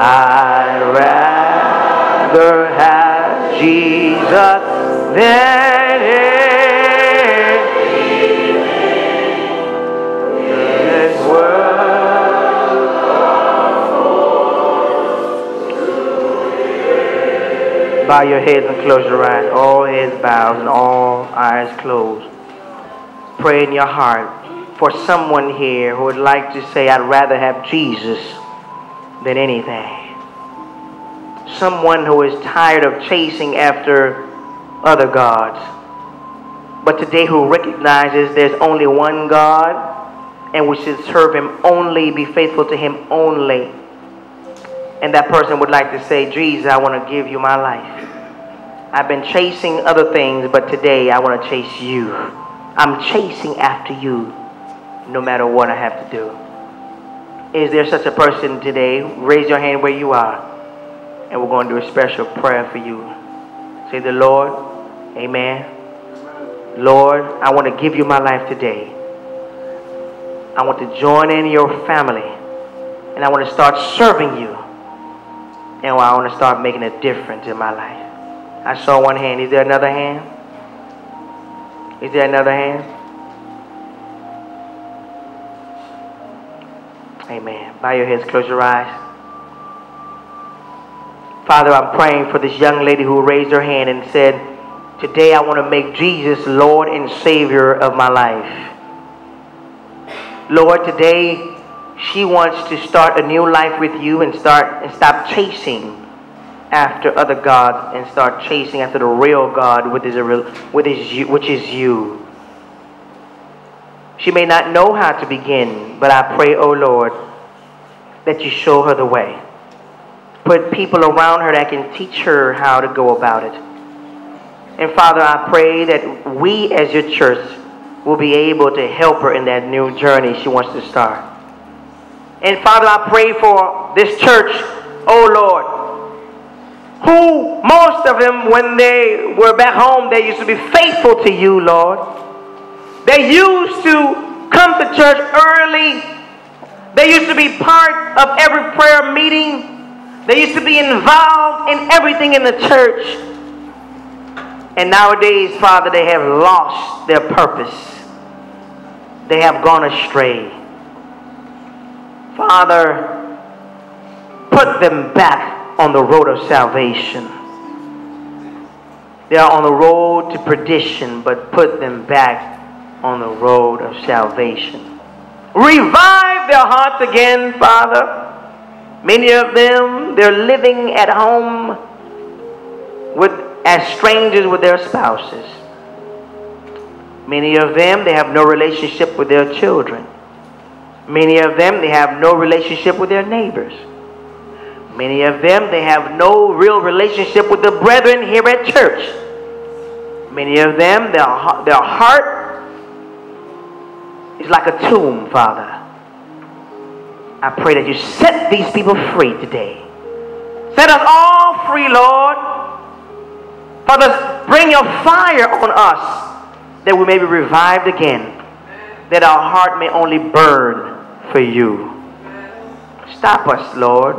I'd rather have Jesus than Bow your heads and close your eyes. All heads bowed and all eyes closed. Pray in your heart for someone here who would like to say, I'd rather have Jesus than anything. Someone who is tired of chasing after other gods, but today who recognizes there's only one God and we should serve Him only, be faithful to Him only. And that person would like to say, Jesus, I want to give you my life. I've been chasing other things, but today I want to chase you. I'm chasing after you no matter what I have to do. Is there such a person today? Raise your hand where you are. And we're going to do a special prayer for you. Say, the Lord, amen. Lord, I want to give you my life today. I want to join in your family. And I want to start serving you. And why I want to start making a difference in my life. I saw one hand. Is there another hand? Is there another hand? Amen. Bow your heads, close your eyes. Father, I'm praying for this young lady who raised her hand and said, Today I want to make Jesus Lord and Savior of my life. Lord, today she wants to start a new life with you and start and stop chasing after other gods and start chasing after the real God, which is, a real, which is you, which is you. She may not know how to begin, but I pray, oh Lord, that you show her the way. Put people around her that can teach her how to go about it. And Father, I pray that we as your church will be able to help her in that new journey she wants to start. And Father, I pray for this church, oh Lord, who most of them, when they were back home, they used to be faithful to you, Lord. They used to come to church early. They used to be part of every prayer meeting. They used to be involved in everything in the church. And nowadays, Father, they have lost their purpose. They have gone astray. Father, put them back on the road of salvation. They are on the road to perdition, but put them back on the road of salvation. Revive their hearts again, Father. Many of them, they're living at home with as strangers with their spouses. Many of them, they have no relationship with their children. Many of them, they have no relationship with their neighbors. Many of them, they have no real relationship with the brethren here at church. Many of them, their, their heart is like a tomb, Father. I pray that you set these people free today. Set us all free, Lord. Father, bring your fire on us that we may be revived again, that our heart may only burn for you. Stop us, Lord.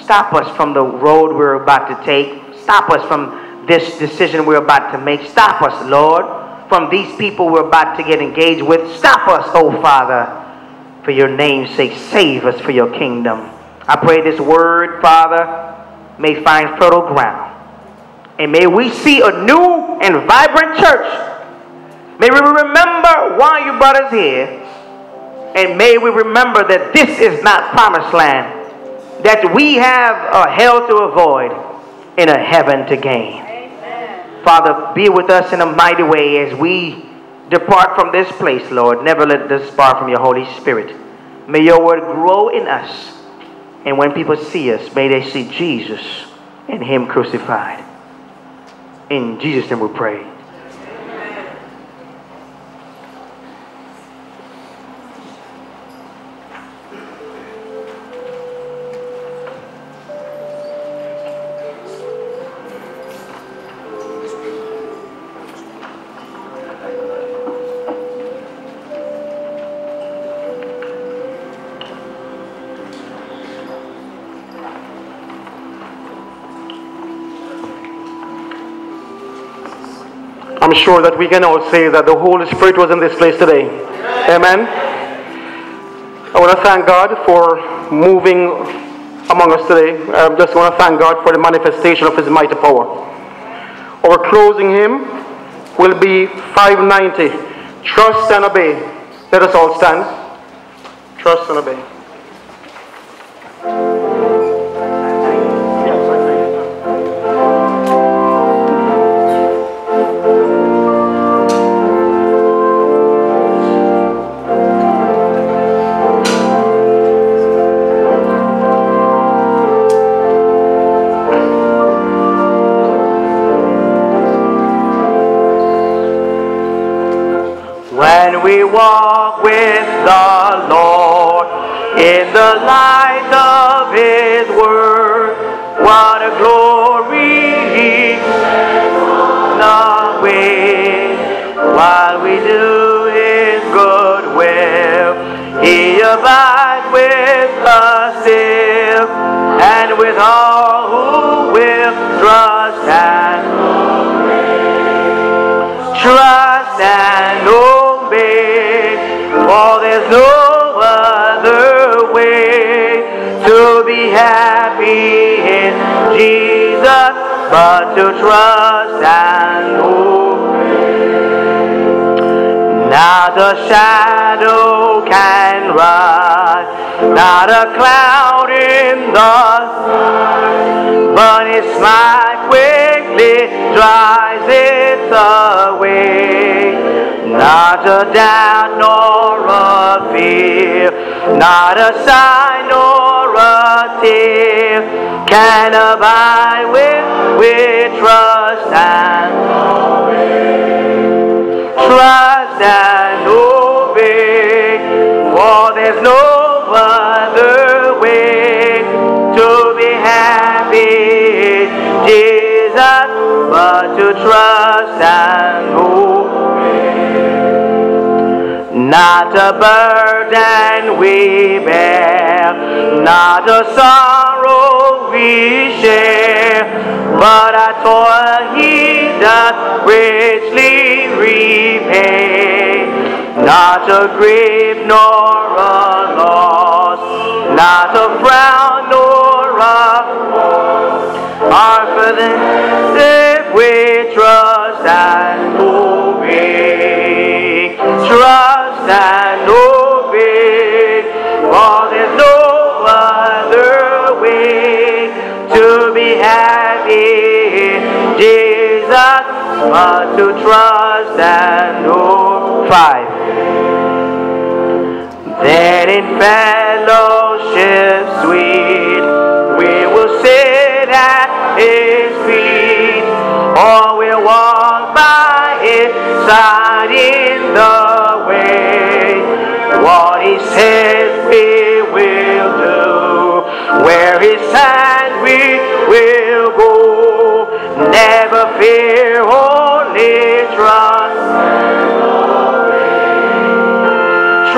Stop us from the road we're about to take. Stop us from this decision we're about to make. Stop us, Lord, from these people we're about to get engaged with. Stop us, oh Father, for your name's sake. Save us for your kingdom. I pray this word, Father, may find fertile ground. And may we see a new and vibrant church. May we remember why you brought us here. And may we remember that this is not promised land. That we have a hell to avoid and a heaven to gain. Amen. Father, be with us in a mighty way as we depart from this place, Lord. Never let us depart from your Holy Spirit. May your word grow in us. And when people see us, may they see Jesus and him crucified. In Jesus' name we pray. Sure that we can all say that the Holy Spirit was in this place today. Amen. I want to thank God for moving among us today. I just want to thank God for the manifestation of His mighty power. Our closing hymn will be 590. Trust and obey. Let us all stand. Trust and obey. He abides with us still, and with all who will trust and trust and obey. For there's no other way to be happy in Jesus but to trust and Not a shadow can rise, not a cloud in the sky, but His smile quickly drives it away. Not a doubt nor a fear, not a sign nor a tear can abide with, with trust and trust and obey. For there's no other way to be happy Jesus but to trust and obey. Not a burden we bear, not a sorrow we share, but a toil he doth richly repay. Not a grief nor a loss, not a frown nor a are for them if we trust and obey. Trust and obey, for there's no other way to be happy Jesus but to trust Five. Then in fellowship sweet we will sit at his feet or we'll walk by his side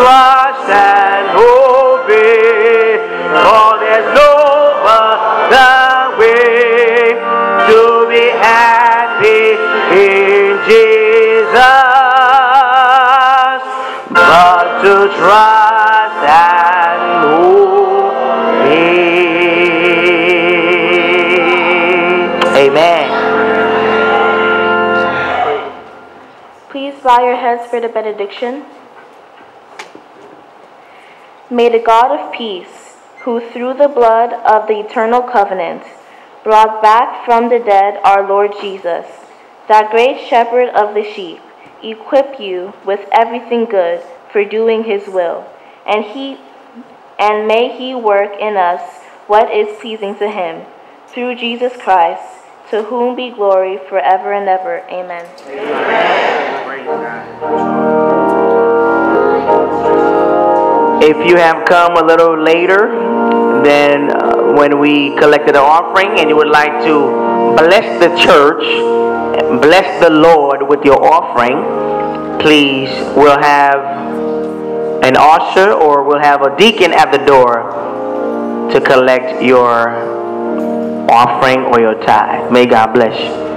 Trust and obey, for there's no other way to be happy in Jesus but to trust and obey. Amen. Please bow your heads for the benediction. May the God of peace, who through the blood of the eternal covenant brought back from the dead our Lord Jesus, that great shepherd of the sheep, equip you with everything good for doing his will, and he and may he work in us what is pleasing to him, through Jesus Christ, to whom be glory forever and ever. Amen. If you have come a little later than uh, when we collected the offering and you would like to bless the church, bless the Lord with your offering, please, we'll have an usher or we'll have a deacon at the door to collect your offering or your tithe. May God bless you.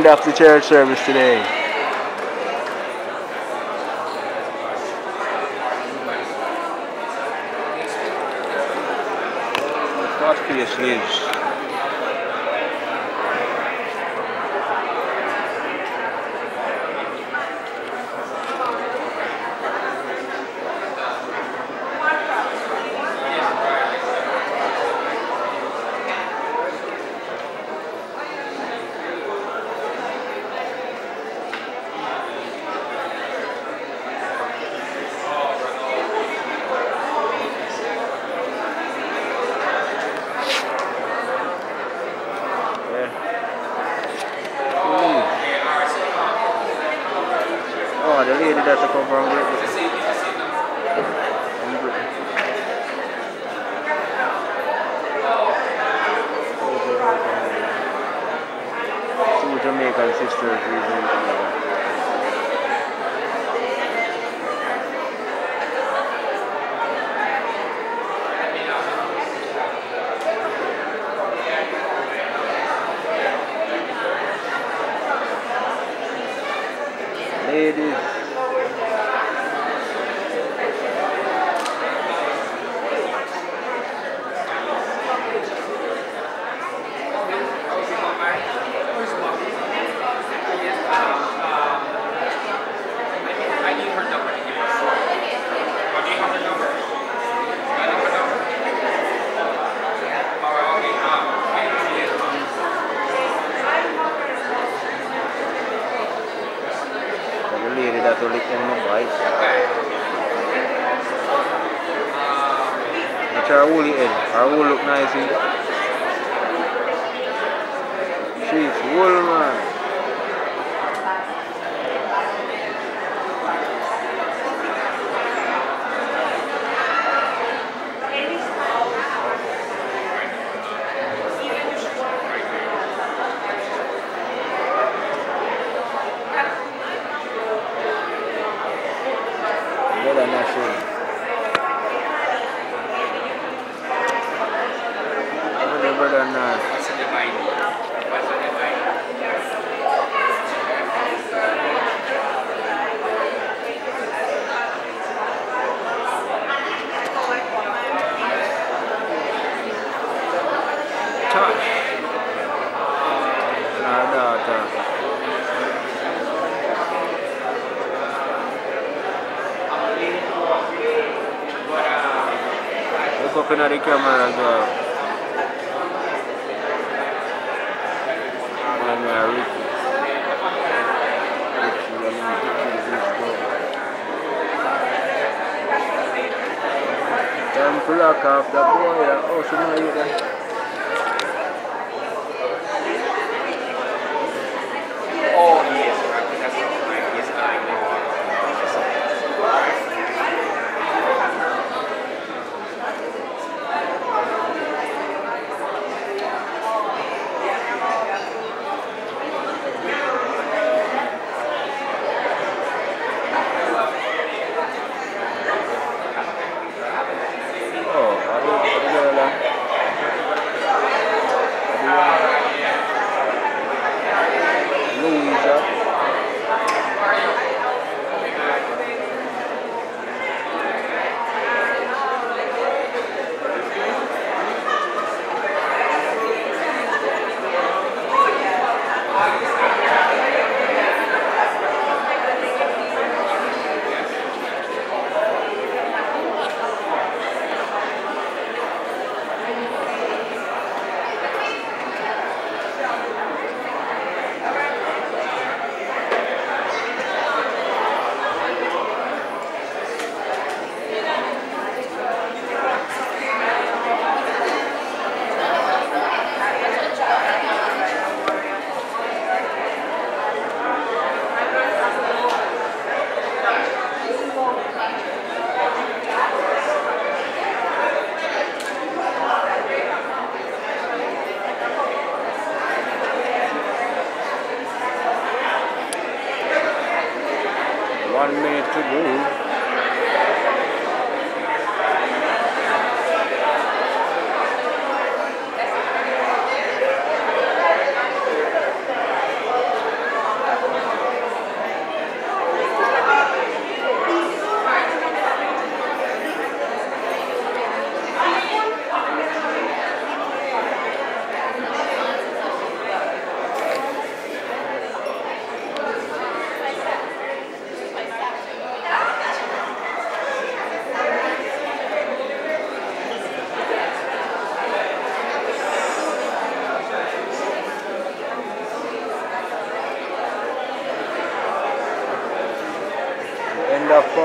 End of the church service today. Oh, the lady that's come from. Two Jamaican sisters living together. Ladies. The lady that will lick in my bike. Watch her woolly head. Her wool look nice. eh? She's wool man. Better not show. Better, better not. Touch. Up into the camera, girl. Time to lock off the boy. Oh, she know you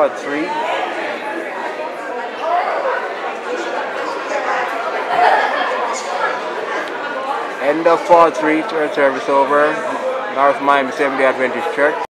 Of part three. End of part three, church service over. North Miami Assembly Adventist Church.